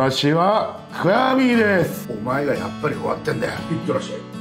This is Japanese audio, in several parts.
私はクヤミーです。お前がやっぱり終わってんだよ。いってらっしゃい。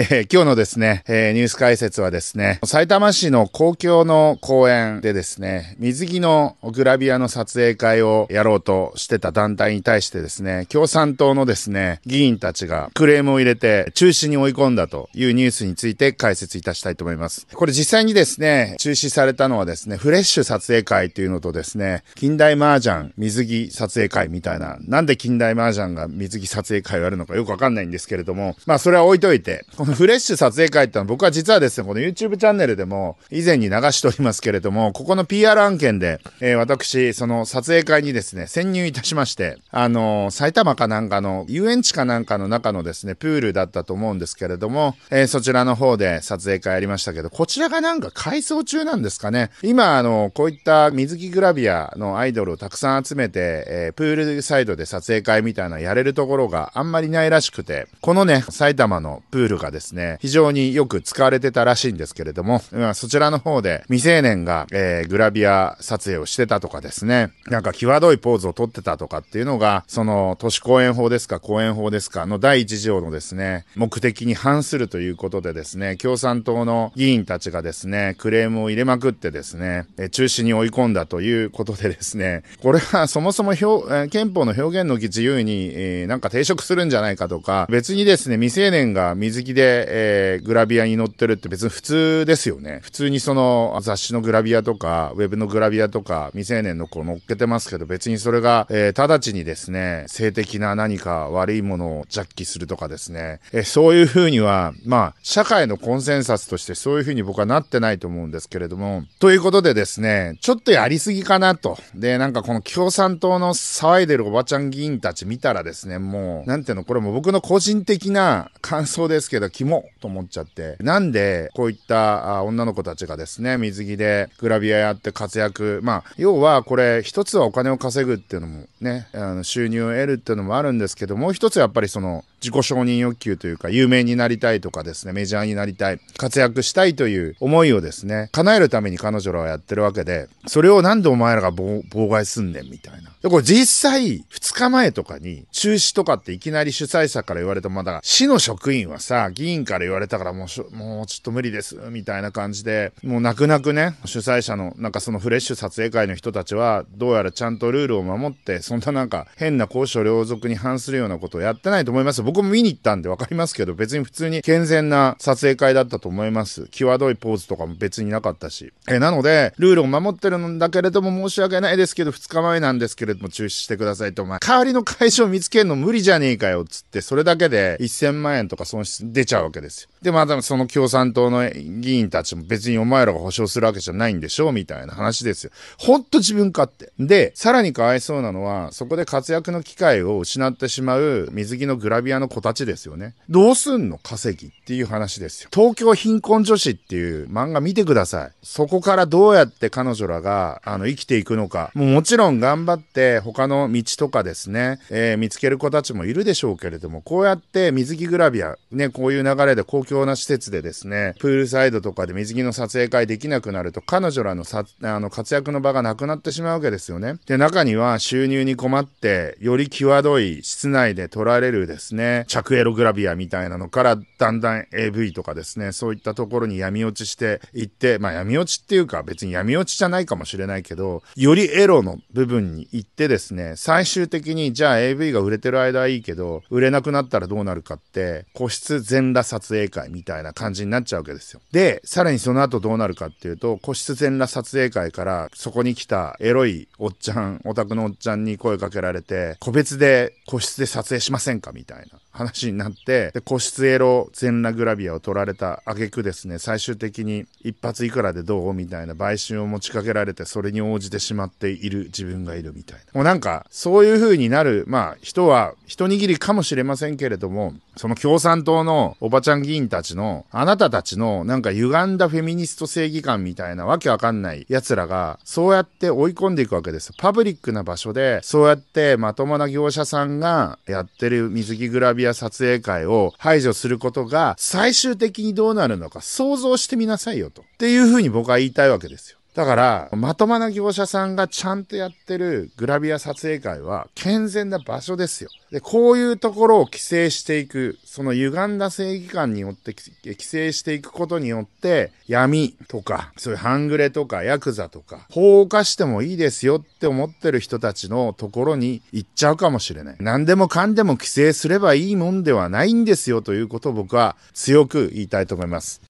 えー今日のですね、えーニュース解説はですね、埼玉市の公共の公園でですね、水着のグラビアの撮影会をやろうとしてた団体に対してですね、共産党のですね、議員たちがクレームを入れて中止に追い込んだというニュースについて解説いたしたいと思います。これ実際にですね、中止されたのはですね、フレッシュ撮影会というのとですね、近代麻雀水着撮影会みたいな、なんで近代麻雀が水着撮影会をやるのかよくわかんないんですけれども、まあそれは置いといて、このフレッシュ撮影会ってのは僕は実はですね、この YouTube チャンネルでも以前に流しておりますけれども、ここの PR 案件で、えー私、その撮影会にですね、潜入いたしまして、あのー埼玉かなんかの、遊園地かなんかの中のですね、プールだったと思うんですけれども、えーそちらの方で撮影会やりましたけど、こちらがなんか改装中なんですかね。今、あの、こういった水着グラビアのアイドルをたくさん集めて、えープールサイドで撮影会みたいなやれるところがあんまりないらしくて、このね、埼玉のプールがですね、ですね。非常によく使われてたらしいんですけれども、まあそちらの方で未成年が、えーグラビア撮影をしてたとかですね、なんか際どいポーズを撮ってたとかっていうのが、その都市公園法ですか公園法ですかの第一条のですね、目的に反するということでですね、共産党の議員たちがですね、クレームを入れまくってですね、えー中止に追い込んだということでですね、これはそもそも表、えー憲法の表現の自由に、えーなんか抵触するんじゃないかとか、別にですね、未成年が水着で、でえーグラビアに載ってるって別に普通ですよね。普通にその雑誌のグラビアとか、ウェブのグラビアとか、未成年の子載っけてますけど、別にそれが、えー直ちにですね、性的な何か悪いものをジャッキするとかですね、えーそういうふうには、まあ、社会のコンセンサスとしてそういうふうに僕はなってないと思うんですけれども、ということでですね、ちょっとやりすぎかなと。で、なんかこの共産党の騒いでるおばちゃん議員たち見たらですね、もう、なんていうの、これも僕の個人的な感想ですけど、キモと思っちゃって、なんでこういった女の子たちがですね、水着でグラビアやって活躍、まあ、要はこれ、一つはお金を稼ぐっていうのもね、あの収入を得るっていうのもあるんですけど、もう一つやっぱりその、自己承認欲求というか、有名になりたいとかですね、メジャーになりたい、活躍したいという思いをですね、叶えるために彼女らはやってるわけで、それをなんでお前らが妨害すんねんみたいな。で、これ実際、2日前とかに中止とかっていきなり主催者から言われても、まだから市の職員はさ、議員から言われたからもう、もうちょっと無理です、みたいな感じで、もう泣く泣くね、主催者の、なんかそのフレッシュ撮影会の人たちは、どうやらちゃんとルールを守って、そんななんか変な交渉両属に反するようなことをやってないと思います。僕も見に行ったんでわかりますけど、別に普通に健全な撮影会だったと思います。際どいポーズとかも別になかったし。えなので、ルールを守ってるんだけれども申し訳ないですけど、2日前なんですけれども中止してくださいと、お前、代わりの会場見つけるの無理じゃねえかよ、つって、それだけで1000万円とか損失出ちゃうわけですよ。で、またその共産党の議員たちも別にお前らが保証するわけじゃないんでしょみたいな話ですよ。ほんと自分勝手。で、さらにかわいそうなのは、そこで活躍の機会を失ってしまう水着のグラビアの子たちですよね。どうすんの稼ぎっていう話ですよ。東京貧困女子っていう漫画見てください。そこからどうやって彼女らが、あの、生きていくのか。もうもちろん頑張って他の道とかですね、えー見つける子たちもいるでしょうけれども、こうやって水着グラビア、ね、こういう流れで公共な施設でですね、プールサイドとかで水着の撮影会できなくなると、彼女らのさあの活躍の場がなくなってしまうわけですよね。で、中には収入に困って、より際どい室内で撮られるですね、着エログラビアみたいなのから、だんだん AV とかですね、そういったところに闇落ちしていって、まあ闇落ちっていうか別に闇落ちじゃないかもしれないけど、よりエロの部分に行ってですね、最終的にじゃあ AV が売れてる間はいいけど、売れなくなったらどうなるかって、個室全裸撮影会みたいな感じになっちゃうわけですよ。で、さらにその後どうなるかっていうと、個室全裸撮影会からそこに来たエロいおっちゃん、オタクのおっちゃんに声かけられて、個別で個室で撮影しませんかみたいな。話になって、で、個室エロ全裸グラビアを撮られた挙句ですね、最終的に一発いくらでどうみたいな売春を持ちかけられて、それに応じてしまっている自分がいるみたいな。もうなんか、そういう風になる、まあ、人は一握りかもしれませんけれども、その共産党のおばちゃん議員たちの、あなたたちのなんか歪んだフェミニスト正義感みたいなわけわかんない奴らが、そうやって追い込んでいくわけです。パブリックな場所で、そうやってまともな業者さんがやってる水着グラビアラビア撮影会を排除することが、最終的にどうなるのか想像してみなさいよと。っていうふうに僕は言いたいわけですよ。だから、まともな業者さんがちゃんとやってるグラビア撮影会は健全な場所ですよ。で、こういうところを規制していく、その歪んだ正義感によって規制していくことによって、闇とか、そういう半グレとかヤクザとか、法を犯してもいいですよって思ってる人たちのところに行っちゃうかもしれない。何でもかんでも規制すればいいもんではないんですよということを僕は強く言いたいと思います。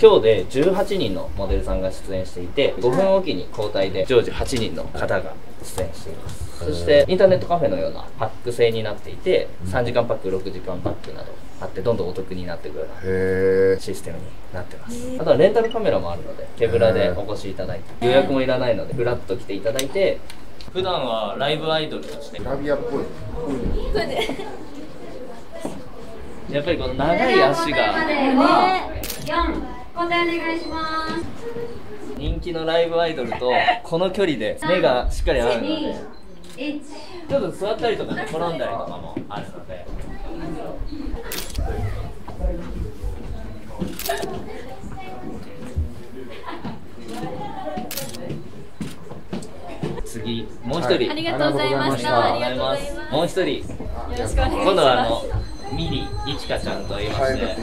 今日で18人のモデルさんが出演していて5分おきに交代で常時8人の方が出演しています。そしてインターネットカフェのようなパック制になっていて3時間パック6時間パックなどあってどんどんお得になっていくようなへシステムになってます。あとはレンタルカメラもあるので手ぶらでお越しいただいて予約もいらないのでフラッと来ていただいて普段はライブアイドルとして。グラビアっぽい。やっぱりこの長い足が交代お願いします。人気のライブアイドルと この距離で目がしっかり合うので一。ちょっと座ったりとかね転んだりとかもあるので次もう一人、ありがとうございました。ありがとうございます。もう一人よろしくお願いします。今度はあのミリいちかちゃんと言いまして、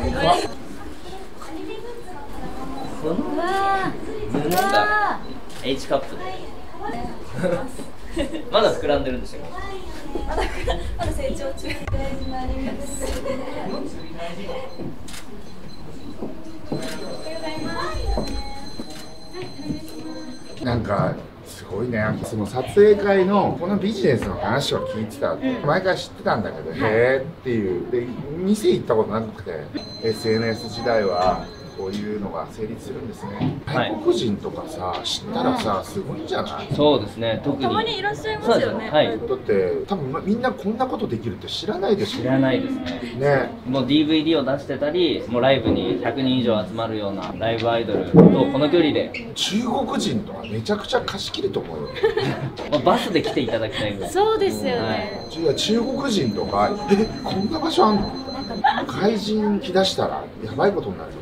このうわ胸ー。うがわ H カップで まだ膨らんでるんですよー。まだ、まだ成長中。大事なありがとうございます。なんかすごいねその撮影会のこのビジネスの話を聞いてた、前から知ってたんだけど、へえっていうで店行ったことなくて SNS 時代はこういうのが成立するんですね、はい。外国人とかさ知ったらさすごいんじゃない？そうですね特に。たまにいらっしゃいまそうです。すよね。はい。だって多分まみんなこんなことできるって知らないでしょ？知らないですね。ね。もう DVD を出してたりもうライブに100人以上集まるようなライブアイドルとこの距離で、中国人とかめちゃくちゃ貸し切ると思うよ。まあ、バスで来ていただきたいぐらい。そうですよはね。いや中国人とかえこんな場所あんの？怪人来だしたらやばいことになるよ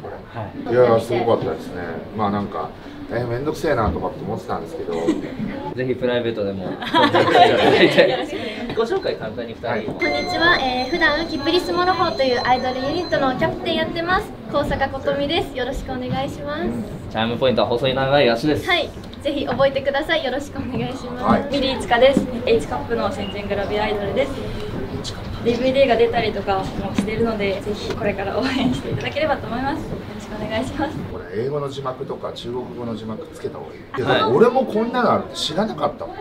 い。いやーすごかったですね。まあなんかえめんどくせえなとかって思ってたんですけど。ぜひプライベートでも。コンタクトしていただいて自己紹介簡単に2人、はいこんにちは、えー、普段キプリスモロホというアイドルユニットのキャプテンやってます。高坂琴美です。よろしくお願いします。チャームポイントは細い長い足です、はい。ぜひ覚えてください。よろしくお願いします、はい。ミリーチカです。H カップの新人グラビアアイドルです。DVD が出たりとかもしているので、ぜひこれから応援していただければと思います。お願いします。これ英語の字幕とか中国語の字幕つけた方がいい。俺もこんなのあるって知らなかったもん